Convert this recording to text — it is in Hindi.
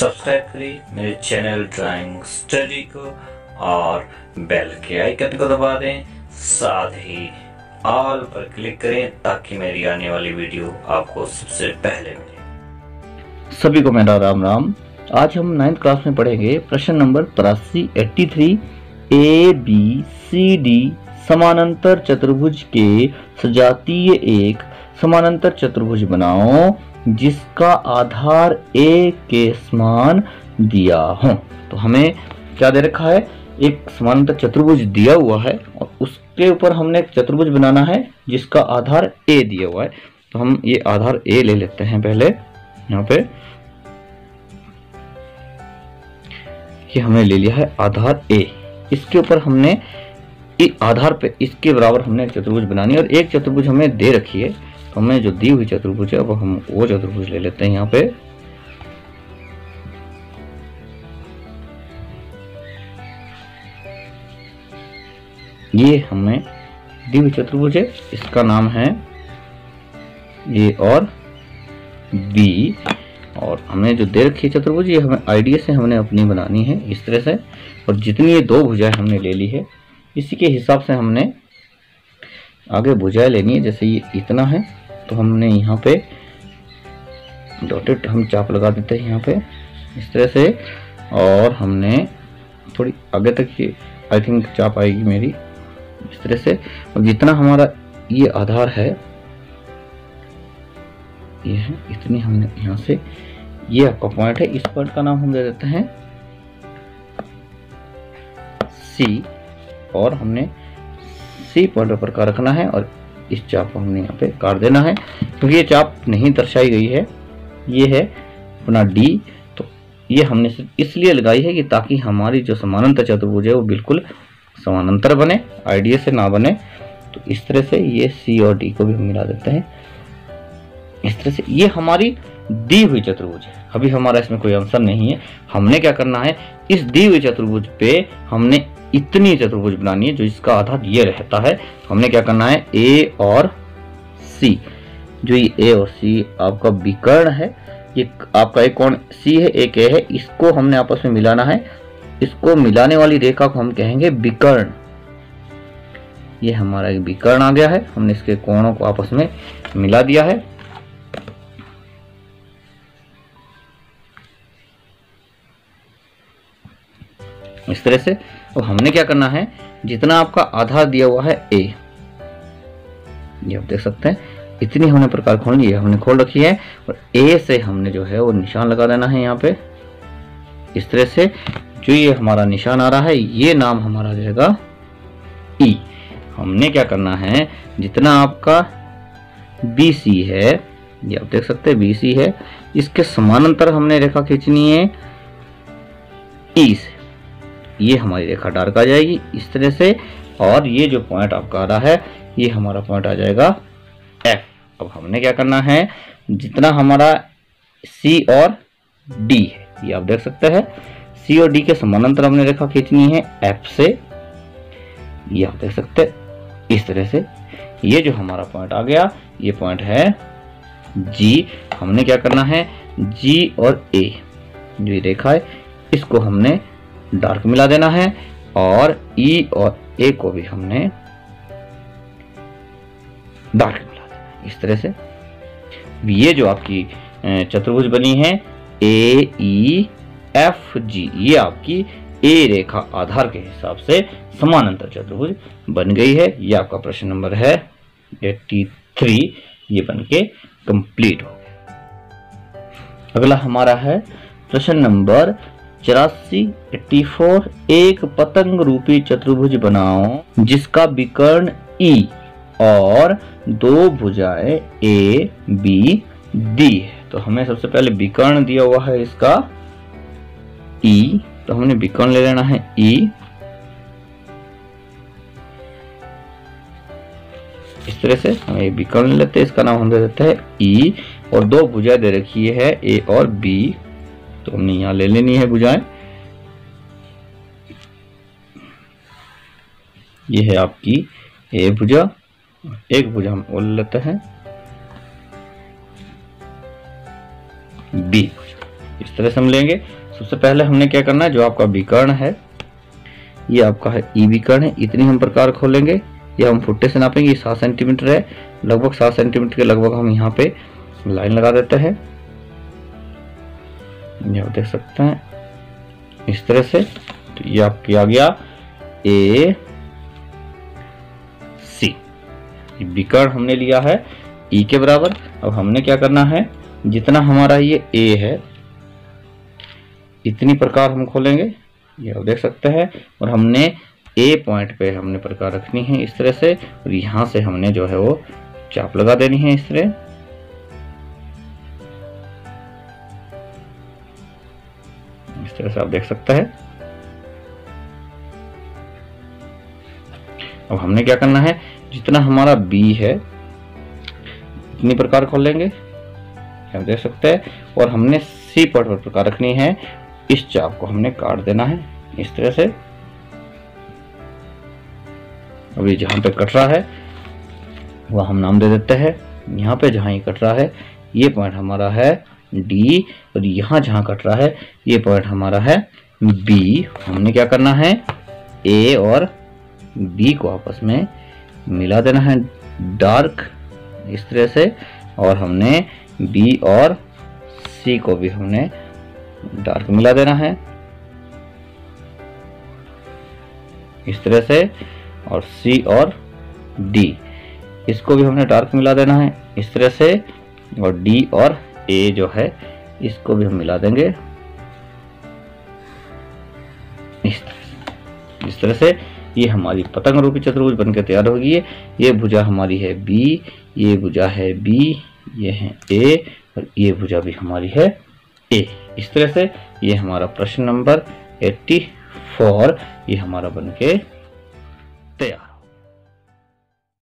सब्सक्राइब करें, मेरे चैनल ड्राइंग स्टडी को और बेल के आइकन को दबा दें। साथ ही ऑल पर क्लिक करें ताकि मेरी आने वाली वीडियो आपको सबसे पहले मिले। सभी को मेरा राम राम। आज हम नाइन्थ क्लास में पढ़ेंगे प्रश्न नंबर तिरासी eighty three A B C D समानांतर चतुर्भुज के सजातीय एक समानांतर चतुर्भुज बनाओ। जिसका आधार ए के समान दिया हो। तो हमें क्या दे रखा है? एक समानांतर चतुर्भुज दिया हुआ है और उसके ऊपर हमने एक चतुर्भुज बनाना है जिसका आधार ए दिया हुआ है। तो हम ये आधार ए ले लेते हैं पहले। यहाँ पे ये हमने ले लिया है आधार ए इसके ऊपर हमने आधार पे, इसके बराबर हमने चतुर्भुज बनानी है और एक चतुर्भुज हमें दे रखी है। तो हमें जो दी हुई चतुर्भुज है, वो हम, वो चतुर्भुज ले लेते हैं यहाँ पे। ये हमें दी हुई चतुर्भुज है, इसका नाम है ए और बी। और हमें जो दे रखी है चतुर्भुज, ये हमें आइडिया से हमने अपनी बनानी है, इस तरह से। और जितनी ये दो भुजाएँ हमने ले ली है, इसी के हिसाब से हमने आगे भुजाएँ लेनी है, जैसे ये इतना है। तो हमने यहाँ पे डॉटेड हम चाप लगा देते हैं यहाँ पे, इस तरह से, और हमने थोड़ी आगे तक ये आई थिंक चाप आएगी मेरी, इस तरह से। और जितना हमारा ये आधार है, ये है, इतनी हमने यहाँ से, ये आपका पॉइंट है, इस पॉइंट का नाम हम दे देते हैं सी और हमने सी पॉइंट पर का रखना है, और इस चाप को हमने यहाँ पे काट देना है। क्योंकि ये चाप नहीं दर्शाई गई है, ये है अपना डी तो ये हमने इसलिए लगाई है कि ताकि हमारी जो समानांतर चतुर्भुज है वो बिल्कुल समानांतर बने, आइडिया से ना बने। तो इस तरह से ये सी और डी को भी हम मिला देते हैं। इस तरह से ये हमारी दी हुई चतुर्भुज है। अभी हमारा इसमें कोई आंसर नहीं है। हमने क्या करना है? इस दी हुई चतुर्भुज पे हमने इतनी चतुर्भुज बनानी है जो इसका आधार ये रहता है। हमने क्या करना है? ए और सी जो ये ए और सी आपका विकर्ण है, ये आपका एक कौन सी है, एक ए है, इसको हमने आपस में मिलाना है। इसको मिलाने वाली रेखा को हम कहेंगे विकर्ण। ये हमारा एक विकर्ण आ गया है। हमने इसके कोणों को आपस में मिला दिया है। इस तरह से। और हमने क्या करना है? जितना आपका आधार दिया हुआ है ए ये आप देख सकते हैं। इतनी हमने प्रकार खोल ली है हमने खोल रखी है और ए से हमने जो है वो निशान लगा देना है यहाँ पे। इस तरह से जो ये हमारा निशान आ रहा है, ये नाम हमारा जाएगा ई हमने क्या करना है? जितना आपका बी सी है, ये आप देख सकते हैं बी सी है, इसके समानांतर हमने रेखा खींचनी है ई से। ये हमारी रेखा डार्क आ जाएगी इस तरह से। और ये जो पॉइंट आपका आ रहा है, ये हमारा पॉइंट आ जाएगा एफ़ अब हमने क्या करना है? जितना हमारा सी और डी है, ये आप देख सकते हैं। सी और डी के समानांतर हमने रेखा खींचनी है एफ़ से। ये आप देख सकते हैं, इस तरह से। ये जो हमारा पॉइंट आ गया, ये पॉइंट है जी हमने क्या करना है? जी और ए जो ये रेखा है, इसको हमने डार्क मिला देना है और ई e और ए को भी हमने डार्क मिला देना इस तरह से। ये जो आपकी चतुर्भुज बनी है, ए, ई, एफ़, जी, ये आपकी ए रेखा आधार के हिसाब से समानांतर चतुर्भुज बन गई है। ये आपका प्रश्न नंबर है 83 ये बन के कंप्लीट हो गया। अगला हमारा है प्रश्न नंबर चौरासी एट्टी फोर एक पतंग रूपी चतुर्भुज बनाओ, जिसका विकर्ण ई और दो भुजाएँ ए बी डी है। तो हमें सबसे पहले विकर्ण दिया हुआ है इसका ई तो हमने विकर्ण ले लेना है ई इस तरह से हम विकर्ण लेते हैं, इसका नाम हम दे देते हैं ई और दो भुजा दे रखी है ए और बी तो हमने यहाँ ले लेनी है भुजाएँ ये है आपकी ए भुजा। एक भुजा हम बोल लेते हैं। बी। इस तरह से हम लेंगे। सबसे पहले हमने क्या करना है? जो आपका विकर्ण है, ये आपका है ई विकर्ण है। इतनी हम प्रकार खोलेंगे। ये हम फुट्टे से नापेंगे। सात सेंटीमीटर है। लगभग सात सेंटीमीटर के लगभग हम यहाँ पे लाइन लगा देते हैं। ये आप देख सकते हैं। इस तरह से तो ये आप किया गया ए सी विकर्ण हमने लिया है ई के बराबर। अब हमने क्या करना है? जितना हमारा ये ए है, इतनी प्रकार हम खोलेंगे। ये आप देख सकते हैं, और हमने ए पॉइंट पे हमने प्रकार रखनी है इस तरह से, और यहाँ से हमने जो है वो चाप लगा देनी है इस तरह। इस तरह से आप देख सकते हैं। अब हमने क्या करना है? जितना हमारा बी है, इतनी प्रकार खोल लेंगे। हम देख सकते हैं। और हमने सी पॉइंट पर प्रकार रखनी है। इस चाप को हमने काट देना है। इस तरह से। अभी जहाँ पे कट रहा है, वह हम नाम दे देते हैं। यहाँ पे जहाँ ये कट रहा है, ये पॉइंट हमारा है डी और यहाँ जहाँ कट रहा है, ये पॉइंट हमारा है बी हमने क्या करना है? ए और बी को आपस में मिला देना है डार्क इस तरह से और हमने बी और सी को भी हमने डार्क मिला देना है। इस तरह से और सी और डी इसको भी हमने डार्क मिला देना है। इस तरह से और डी और ए जो है, इसको भी हम मिला देंगे। इस तरह से ये हमारी पतंग रूपी चतुर्भुज बनकर तैयार होगी ये भुजा हमारी है बी ये भुजा है बी ये है ए और ये भुजा भी हमारी है ए इस तरह से ये हमारा प्रश्न नंबर 84 ये हमारा बनके तैयार।